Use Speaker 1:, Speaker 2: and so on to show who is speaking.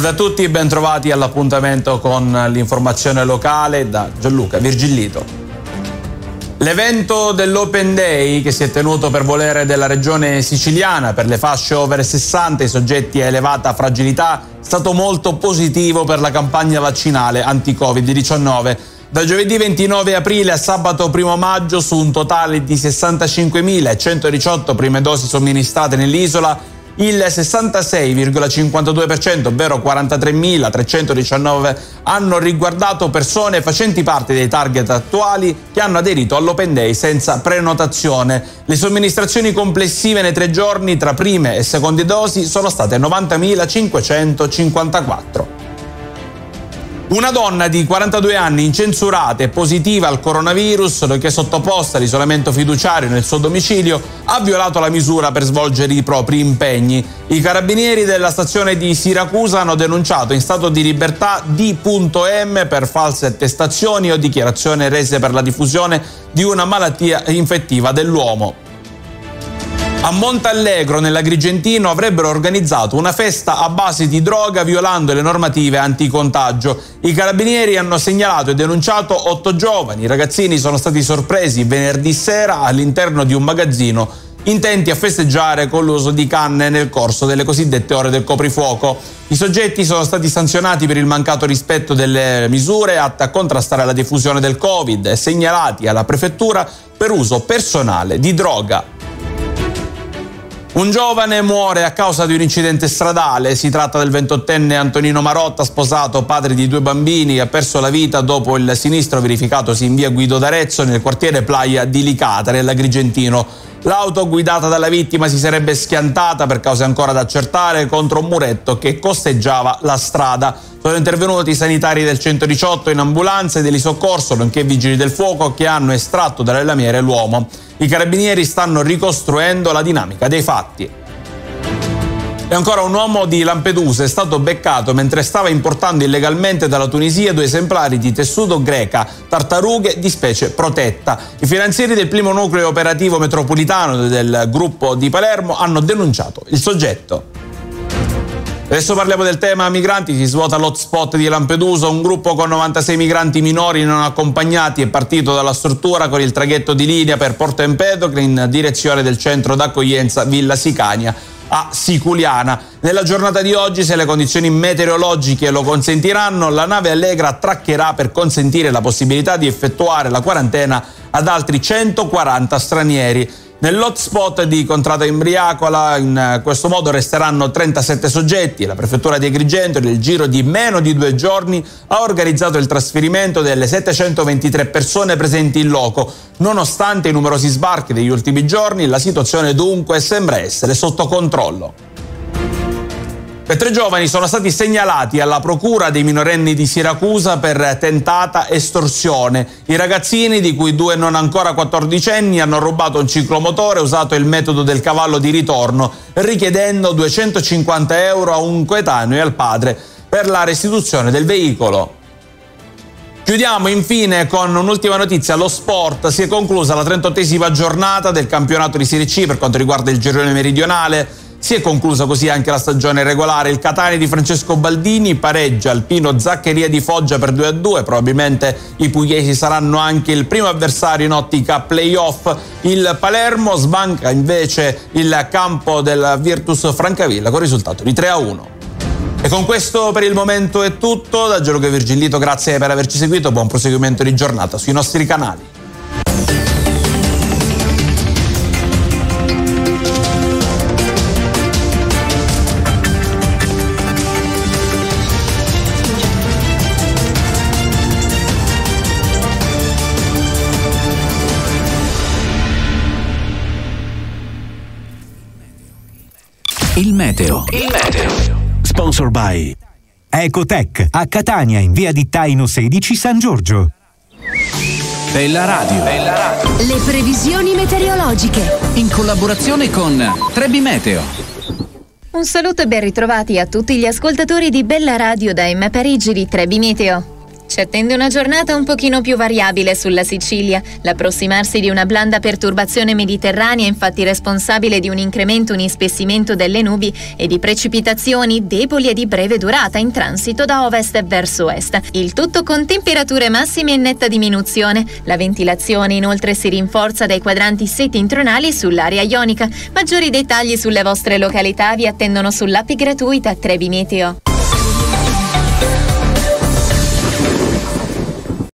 Speaker 1: Salve a tutti, bentrovati all'appuntamento con l'informazione locale da Gianluca Virgillito. L'evento dell'Open Day che si è tenuto per volere della regione siciliana per le fasce over 60 e i soggetti a elevata fragilità è stato molto positivo per la campagna vaccinale anti-Covid-19. Da giovedì 29 aprile a sabato 1 maggio su un totale di 65.118 prime dosi somministrate nell'isola il 66,52%, ovvero 43.319, hanno riguardato persone facenti parte dei target attuali che hanno aderito all'Open Day senza prenotazione. Le somministrazioni complessive nei tre giorni tra prime e seconde dosi sono state 90.554. Una donna di 42 anni incensurata e positiva al coronavirus, nonché sottoposta all'isolamento fiduciario nel suo domicilio, ha violato la misura per svolgere i propri impegni. I carabinieri della stazione di Siracusa hanno denunciato in stato di libertà D.M per false attestazioni o dichiarazioni rese per la diffusione di una malattia infettiva dell'uomo. A Montallegro, nell'Agrigentino, avrebbero organizzato una festa a base di droga violando le normative anticontagio. I carabinieri hanno segnalato e denunciato otto giovani. I ragazzini sono stati sorpresi venerdì sera all'interno di un magazzino intenti a festeggiare con l'uso di canne nel corso delle cosiddette ore del coprifuoco. I soggetti sono stati sanzionati per il mancato rispetto delle misure atte a contrastare la diffusione del Covid e segnalati alla prefettura per uso personale di droga. Un giovane muore a causa di un incidente stradale. Si tratta del 28enne Antonino Marotta, sposato, padre di due bambini, ha perso la vita dopo il sinistro verificatosi in via Guido d'Arezzo nel quartiere Playa di Licata, nell'Agrigentino. L'auto guidata dalla vittima si sarebbe schiantata per cause ancora da accertare contro un muretto che costeggiava la strada. Sono intervenuti i sanitari del 118 in ambulanza e degli soccorso, nonché vigili del fuoco che hanno estratto dalle lamiere l'uomo. I carabinieri stanno ricostruendo la dinamica dei fatti. E ancora un uomo di Lampedusa è stato beccato mentre stava importando illegalmente dalla Tunisia due esemplari di tessuto greca, tartarughe di specie protetta. I finanzieri del primo nucleo operativo metropolitano del gruppo di Palermo hanno denunciato il soggetto. Adesso parliamo del tema migranti, si svuota l'hotspot di Lampedusa, un gruppo con 96 migranti minori non accompagnati è partito dalla struttura con il traghetto di linea per Porto Empedocle in direzione del centro d'accoglienza Villa Sicania a Siculiana. Nella giornata di oggi, se le condizioni meteorologiche lo consentiranno, la nave Allegra attraccherà per consentire la possibilità di effettuare la quarantena ad altri 140 stranieri. Nell'hotspot di Contrada Imbriacola in eh, questo modo resteranno 37 soggetti. La prefettura di Agrigento nel giro di meno di due giorni ha organizzato il trasferimento delle 723 persone presenti in loco. Nonostante i numerosi sbarchi degli ultimi giorni, la situazione dunque sembra essere sotto controllo. E tre giovani sono stati segnalati alla procura dei minorenni di Siracusa per tentata estorsione. I ragazzini, di cui due non ancora quattordicenni, hanno rubato un ciclomotore usato il metodo del cavallo di ritorno, richiedendo 250 euro a un coetaneo e al padre per la restituzione del veicolo. Chiudiamo infine con un'ultima notizia, lo sport, si è conclusa la 38esima giornata del campionato di Serie C per quanto riguarda il girone meridionale, si è conclusa così anche la stagione regolare. Il Catania di Francesco Baldini pareggia Alpino Zaccheria di Foggia per 2-2. Probabilmente i pugliesi saranno anche il primo avversario in ottica playoff. Il Palermo sbanca invece il campo del Virtus Francavilla con risultato di 3-1. E con questo per il momento è tutto. Da Gianluca Virgillito, grazie per averci seguito. Buon proseguimento di giornata sui nostri canali.
Speaker 2: Il meteo. Il meteo. Sponsor by Ecotech a Catania in via di Taino 16 San Giorgio.
Speaker 3: Bella Radio. Bella Radio.
Speaker 4: Le previsioni meteorologiche.
Speaker 3: In collaborazione con Trebi Meteo.
Speaker 5: Un saluto e ben ritrovati a tutti gli ascoltatori di Bella Radio da M Parigi di Trebi Meteo. Ci attende una giornata un pochino più variabile sulla Sicilia. L'approssimarsi di una blanda perturbazione mediterranea è infatti responsabile di un incremento in ispessimento delle nubi e di precipitazioni deboli e di breve durata in transito da ovest verso est. Il tutto con temperature massime in netta diminuzione. La ventilazione inoltre si rinforza dai quadranti settentrionali sull'area ionica. Maggiori dettagli sulle vostre località vi attendono sull'app gratuita Trebi Meteo.